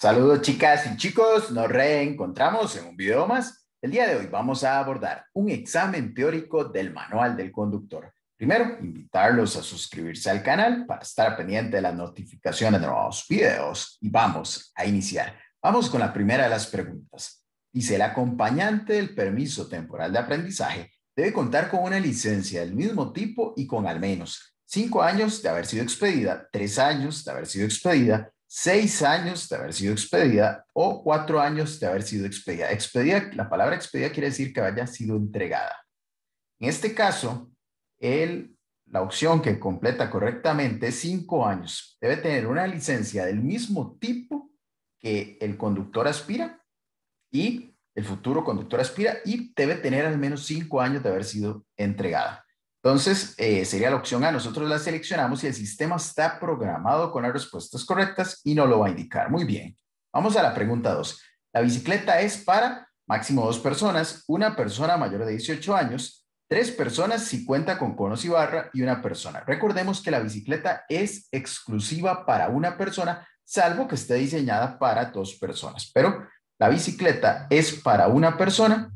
Saludos chicas y chicos, nos reencontramos en un video más. El día de hoy vamos a abordar un examen teórico del manual del conductor. Primero, invitarlos a suscribirse al canal para estar pendiente de las notificaciones de nuevos videos y vamos a iniciar. Vamos con la primera de las preguntas. Dice, el acompañante del permiso temporal de aprendizaje debe contar con una licencia del mismo tipo y con al menos cinco años de haber sido expedida, tres años de haber sido expedida, seis años de haber sido expedida o cuatro años de haber sido expedida. Expedida, la palabra expedida quiere decir que haya sido entregada. En este caso, el, la opción que completa correctamente es cinco años. Debe tener una licencia del mismo tipo que el conductor aspira y el futuro conductor aspira y debe tener al menos cinco años de haber sido entregada. Entonces, eh, sería la opción A. Nosotros la seleccionamos y el sistema está programado con las respuestas correctas y no lo va a indicar. Muy bien. Vamos a la pregunta 2. La bicicleta es para máximo dos personas, una persona mayor de 18 años, tres personas si cuenta con conos y barra y una persona. Recordemos que la bicicleta es exclusiva para una persona, salvo que esté diseñada para dos personas. Pero la bicicleta es para una persona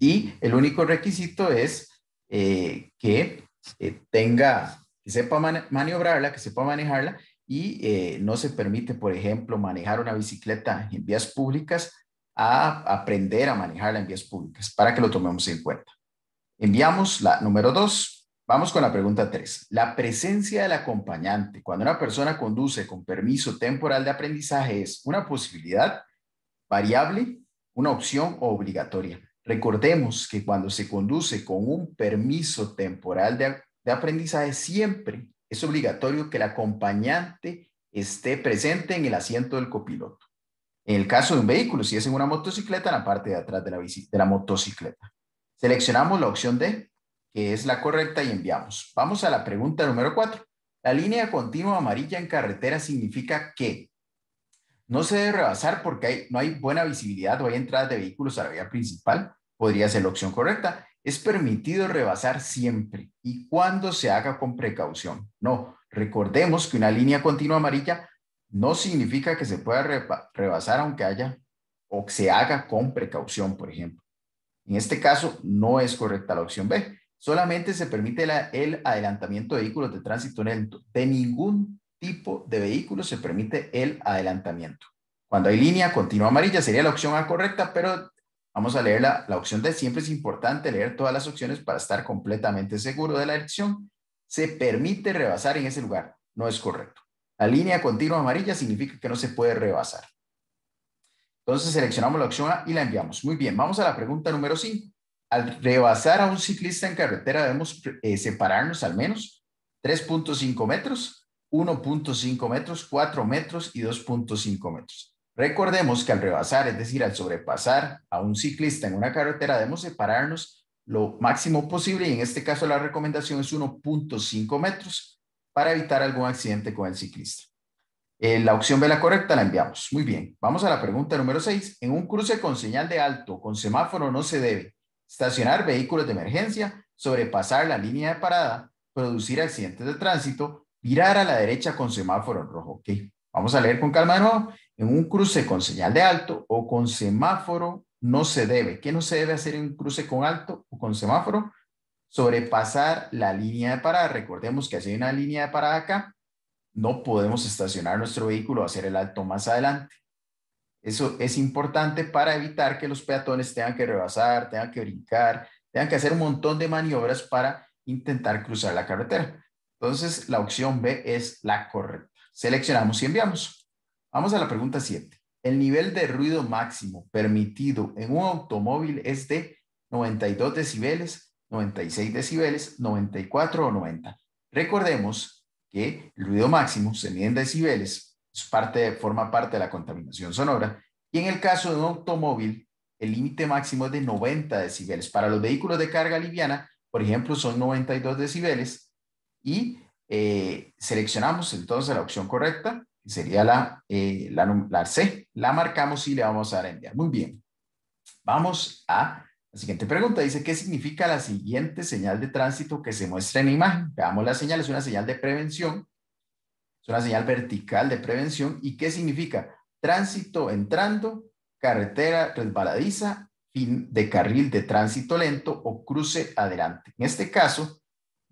y el único requisito es eh, que eh, tenga, que sepa maniobrarla, que sepa manejarla y eh, no se permite, por ejemplo, manejar una bicicleta en vías públicas a aprender a manejarla en vías públicas, para que lo tomemos en cuenta. Enviamos la número dos. Vamos con la pregunta tres. La presencia del acompañante cuando una persona conduce con permiso temporal de aprendizaje es una posibilidad, variable, una opción obligatoria. Recordemos que cuando se conduce con un permiso temporal de, aprendizaje, siempre es obligatorio que el acompañante esté presente en el asiento del copiloto. En el caso de un vehículo, si es en una motocicleta, en la parte de atrás de la, motocicleta. Seleccionamos la opción D, que es la correcta, y enviamos. Vamos a la pregunta número 4. La línea continua amarilla en carretera significa que no se debe rebasar porque no hay buena visibilidad o hay entradas de vehículos a la vía principal. Podría ser la opción correcta. Es permitido rebasar siempre y cuando se haga con precaución. No, recordemos que una línea continua amarilla no significa que se pueda rebasar aunque haya o se haga con precaución, por ejemplo. En este caso, no es correcta la opción B. Solamente se permite el adelantamiento de vehículos de tránsito lento. De ningún tipo de vehículo se permite el adelantamiento. Cuando hay línea continua amarilla sería la opción A correcta, pero vamos a leer la, opción D. Siempre es importante leer todas las opciones para estar completamente seguro de la elección. Se permite rebasar en ese lugar. No es correcto. La línea continua amarilla significa que no se puede rebasar. Entonces seleccionamos la opción A y la enviamos. Muy bien, vamos a la pregunta número 5. Al rebasar a un ciclista en carretera debemos eh, separarnos al menos 3.5 metros 1.5 metros, 4 metros y 2.5 metros. Recordemos que al rebasar, es decir, al sobrepasar a un ciclista en una carretera, debemos separarnos lo máximo posible y en este caso la recomendación es 1.5 metros para evitar algún accidente con el ciclista. Eh, la opción B la correcta la enviamos. Muy bien. Vamos a la pregunta número 6. En un cruce con señal de alto, con semáforo, no se debe estacionar vehículos de emergencia, sobrepasar la línea de parada, producir accidentes de tránsito, virar a la derecha con semáforo en rojo. Ok, vamos a leer con calma de nuevo. En un cruce con señal de alto o con semáforo no se debe. ¿Qué no se debe hacer en un cruce con alto o con semáforo? Sobrepasar la línea de parada. Recordemos que si hay una línea de parada acá, no podemos estacionar nuestro vehículo o hacer el alto más adelante. Eso es importante para evitar que los peatones tengan que rebasar, tengan que brincar, tengan que hacer un montón de maniobras para intentar cruzar la carretera. Entonces, la opción B es la correcta. Seleccionamos y enviamos. Vamos a la pregunta 7. El nivel de ruido máximo permitido en un automóvil es de 92 decibeles, 96 decibeles, 94 o 90. Recordemos que el ruido máximo se mide en decibeles, forma parte de la contaminación sonora, y en el caso de un automóvil, el límite máximo es de 90 decibeles. Para los vehículos de carga liviana, por ejemplo, son 92 decibeles y eh, seleccionamos entonces la opción correcta, que sería la, eh, la, C, la marcamos y le vamos a dar enviar. Muy bien. Vamos a la siguiente pregunta. Dice, ¿qué significa la siguiente señal de tránsito que se muestra en la imagen? Veamos la señal, es una señal de prevención, es una señal vertical de prevención. ¿Y qué significa? tránsito entrando, carretera resbaladiza, fin de carril de tránsito lento o cruce adelante. En este caso,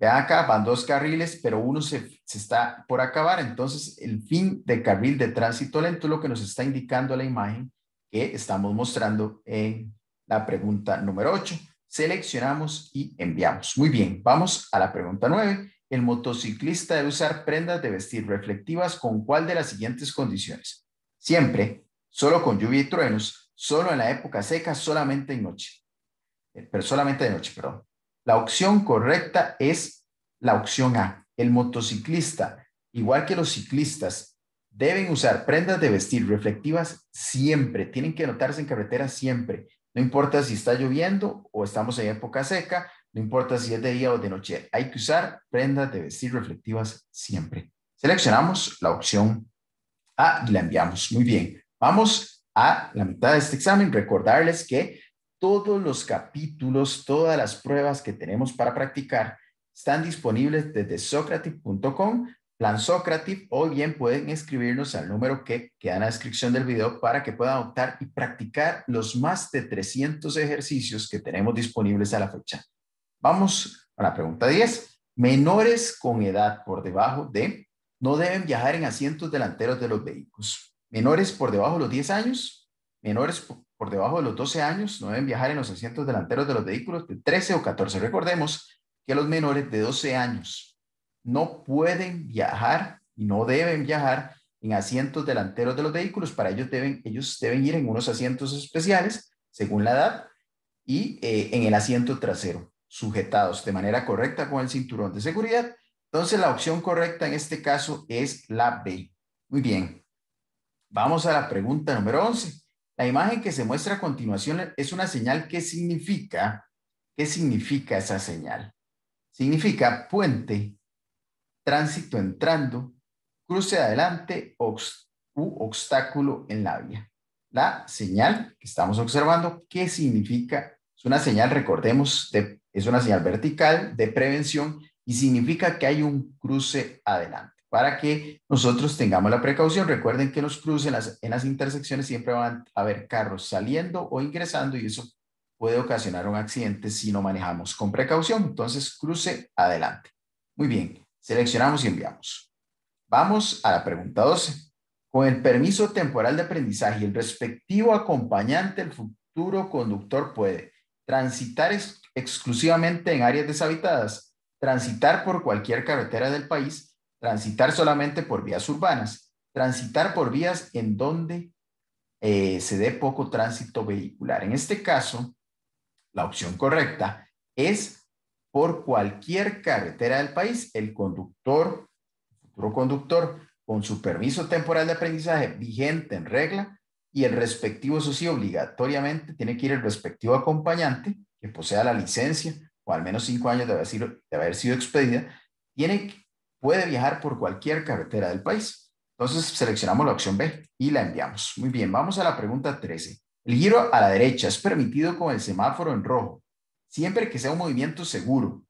vean acá, van dos carriles, pero uno se, se, está por acabar, entonces el fin de carril de tránsito lento es lo que nos está indicando la imagen que estamos mostrando en la pregunta número 8. Seleccionamos y enviamos. Muy bien, vamos a la pregunta 9. El motociclista debe usar prendas de vestir reflectivas con cuál de las siguientes condiciones. Siempre, solo con lluvia y truenos, solo en la época seca, solamente en noche. Eh, pero solamente de noche, perdón. La opción correcta es la opción A. El motociclista, igual que los ciclistas, deben usar prendas de vestir reflectivas siempre. Tienen que anotarse en carretera siempre. No importa si está lloviendo o estamos en época seca, no importa si es de día o de noche. Hay que usar prendas de vestir reflectivas siempre. Seleccionamos la opción A y la enviamos. Muy bien. Vamos a la mitad de este examen. Recordarles que todos los capítulos, todas las pruebas que tenemos para practicar están disponibles desde socrative.com, plan Socrative, o bien pueden escribirnos al número que queda en la descripción del video para que puedan optar y practicar los más de 300 ejercicios que tenemos disponibles a la fecha. Vamos a la pregunta 10. Menores con edad por debajo de no deben viajar en asientos delanteros de los vehículos. Menores por debajo de los 10 años, menores por debajo de los 12 años no deben viajar en los asientos delanteros de los vehículos de 13 o 14. Recordemos que los menores de 12 años no pueden viajar y no deben viajar en asientos delanteros de los vehículos. Para ellos deben, ellos deben ir en unos asientos especiales según la edad y eh, en el asiento trasero sujetados de manera correcta con el cinturón de seguridad. Entonces, la opción correcta en este caso es la B. Muy bien. Vamos a la pregunta número 11. La imagen que se muestra a continuación es una señal. ¿Qué significa? ¿Qué significa esa señal? Significa puente, tránsito entrando, cruce adelante u obstáculo en la vía. La señal que estamos observando, ¿qué significa? Es una señal, recordemos, de es una señal vertical de prevención y significa que hay un cruce adelante. Para que nosotros tengamos la precaución, recuerden que los cruces en las, en las intersecciones siempre van a haber carros saliendo o ingresando y eso puede ocasionar un accidente si no manejamos con precaución. Entonces, cruce adelante. Muy bien, seleccionamos y enviamos. Vamos a la pregunta 12. Con el permiso temporal de aprendizaje y el respectivo acompañante, el futuro conductor puede transitar exclusivamente en áreas deshabitadas, transitar por cualquier carretera del país, transitar solamente por vías urbanas, transitar por vías en donde eh, se dé poco tránsito vehicular. En este caso, la opción correcta es por cualquier carretera del país, el conductor, futuro conductor, con su permiso temporal de aprendizaje vigente en regla y el respectivo, eso sí, obligatoriamente tiene que ir el respectivo acompañante que posea la licencia o al menos cinco años de haber sido, de haber sido expedida, tiene, puede viajar por cualquier carretera del país. Entonces seleccionamos la opción B y la enviamos. Muy bien, vamos a la pregunta 13. El giro a la derecha es permitido con el semáforo en rojo, siempre que sea un movimiento seguro.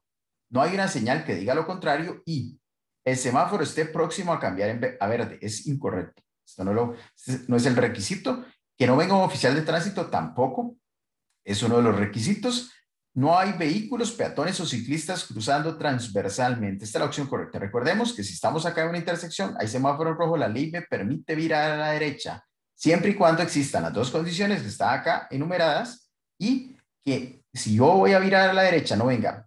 No hay una señal que diga lo contrario y el semáforo esté próximo a cambiar a verde. Es incorrecto. Esto no, lo, no es el requisito. Que no venga un oficial de tránsito tampoco es uno de los requisitos. No hay vehículos, peatones o ciclistas cruzando transversalmente. Esta es la opción correcta. Recordemos que si estamos acá en una intersección, hay semáforo rojo, la ley me permite virar a la derecha, siempre y cuando existan las dos condiciones que están acá enumeradas y que si yo voy a virar a la derecha no venga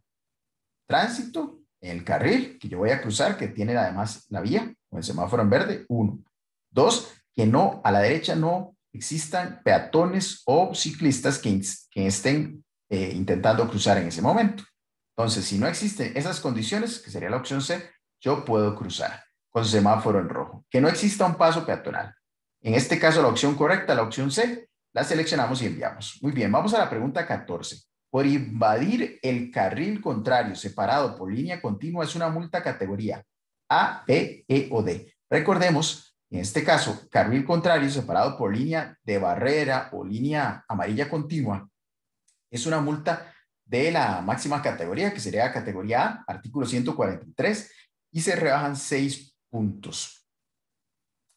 tránsito en el carril que yo voy a cruzar, que tiene además la vía con el semáforo en verde, uno. Dos, que no, a la derecha no existan peatones o ciclistas que, estén eh, intentando cruzar en ese momento. Entonces, si no existen esas condiciones, que sería la opción C, yo puedo cruzar con semáforo en rojo. Que no exista un paso peatonal. En este caso, la opción correcta, la opción C, la seleccionamos y enviamos. Muy bien, vamos a la pregunta 14. Por invadir el carril contrario separado por línea continua es una multa categoría A, B, E o D. Recordemos en este caso, carril contrario separado por línea de barrera o línea amarilla continua, es una multa de la máxima categoría, que sería categoría A, artículo 143, y se rebajan seis puntos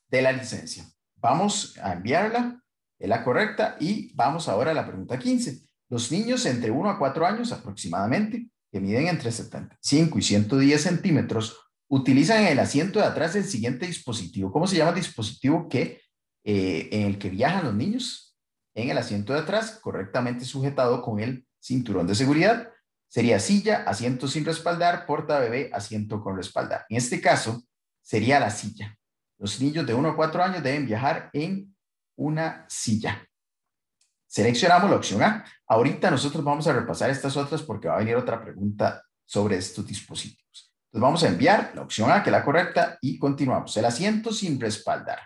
de la licencia. vamos a enviarla, es la correcta, y vamos ahora a la pregunta 15. Los niños entre 1 a 4 años aproximadamente, que miden entre 75 y 110 centímetros, utilizan en el asiento de atrás el siguiente dispositivo. ¿Cómo se llama el dispositivo que, eh, en el que viajan los niños? En el asiento de atrás, correctamente sujetado con el cinturón de seguridad. Sería silla, asiento sin respaldar, porta bebé, asiento con respaldar. En este caso, sería la silla. Los niños de 1 a 4 años deben viajar en una silla. Seleccionamos la opción A. Ahorita nosotros vamos a repasar estas otras porque va a venir otra pregunta sobre estos dispositivos. Entonces vamos a enviar la opción A, que es la correcta, y continuamos. El asiento sin respaldar,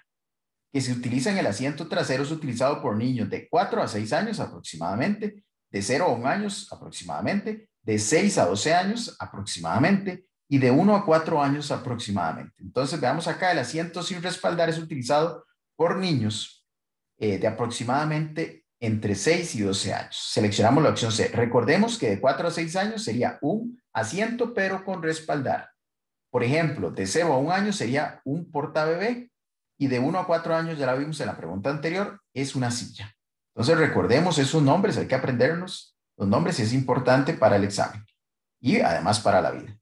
que se utiliza en el asiento trasero, es utilizado por niños de 4 a 6 años aproximadamente, de 0 a 1 años aproximadamente, de 6 a 12 años aproximadamente, y de 1 a 4 años aproximadamente. Entonces veamos acá, el asiento sin respaldar es utilizado por niños eh, de aproximadamente entre 6 y 12 años. Seleccionamos la opción C. Recordemos que de 4 a 6 años sería un asiento, pero con respaldar. Por ejemplo, de 0 a 1 año sería un portabebé y de 1 a 4 años, ya la vimos en la pregunta anterior, es una silla. Entonces recordemos esos nombres, hay que aprendernos los nombres es importante para el examen y además para la vida.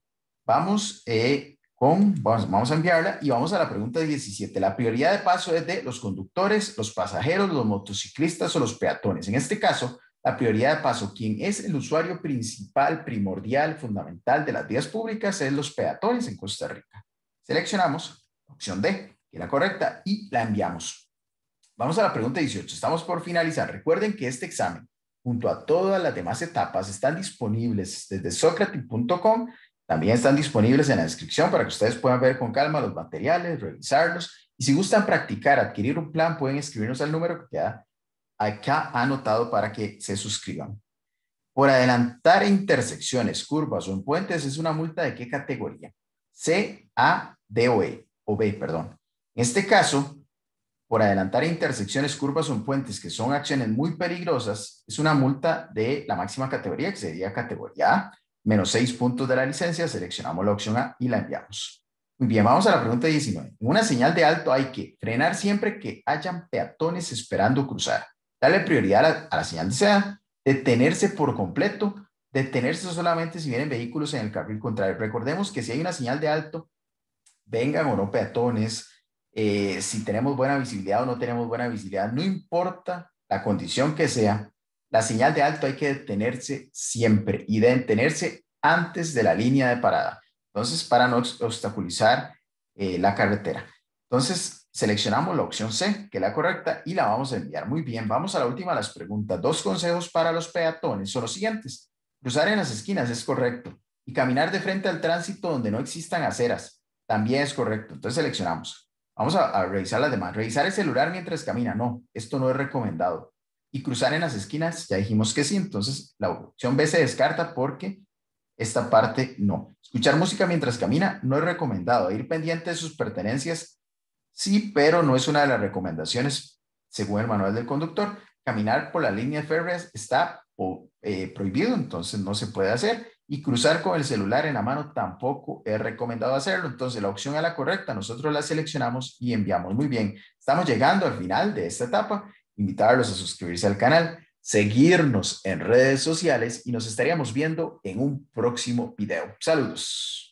Vamos eh, vamos, a enviarla y vamos a la pregunta 17. La prioridad de paso es de los conductores, los pasajeros, los motociclistas o los peatones. En este caso, la prioridad de paso, quien es el usuario principal, primordial, fundamental de las vías públicas, es los peatones en Costa Rica. Seleccionamos opción D, que es la correcta, y la enviamos. Vamos a la pregunta 18. Estamos por finalizar. Recuerden que este examen, junto a todas las demás etapas, están disponibles desde socrates.com también están disponibles en la descripción para que ustedes puedan ver con calma los materiales, revisarlos. Y si gustan practicar, adquirir un plan, pueden escribirnos al número que queda acá anotado para que se suscriban. Por adelantar intersecciones, curvas o en puentes es una multa de qué categoría? C, A, D o E, o B, perdón. En este caso, por adelantar intersecciones, curvas o en puentes que son acciones muy peligrosas, es una multa de la máxima categoría, que sería categoría A, menos 6 puntos de la licencia, seleccionamos la opción A y la enviamos. Muy bien, vamos a la pregunta 19. En una señal de alto hay que frenar siempre que hayan peatones esperando cruzar, darle prioridad a la, señal de sea, detenerse por completo, detenerse solamente si vienen vehículos en el carril contrario. Recordemos que si hay una señal de alto, vengan o no peatones, eh, si tenemos buena visibilidad o no tenemos buena visibilidad, no importa la condición que sea, la señal de alto hay que detenerse siempre y detenerse antes de la línea de parada. Entonces, para no obstaculizar eh, la carretera. Entonces, seleccionamos la opción C, que es la correcta, y la vamos a enviar. Muy bien, vamos a la última las preguntas. Dos consejos para los peatones son los siguientes. Cruzar en las esquinas es correcto. Y caminar de frente al tránsito donde no existan aceras también es correcto. Entonces, seleccionamos. Vamos a, revisar las demás. Revisar el celular mientras camina. No, esto no es recomendado y cruzar en las esquinas, ya dijimos que sí, entonces la opción B se descarta porque esta parte no. Escuchar música mientras camina no es recomendado. Ir pendiente de sus pertenencias, sí, pero no es una de las recomendaciones según el manual del conductor. Caminar por la línea férreas está eh, prohibido, entonces no se puede hacer. Y cruzar con el celular en la mano tampoco es recomendado hacerlo. Entonces la opción a la correcta, nosotros la seleccionamos y enviamos. Muy bien, estamos llegando al final de esta etapa invitarlos a suscribirse al canal, seguirnos en redes sociales y nos estaríamos viendo en un próximo video. Saludos.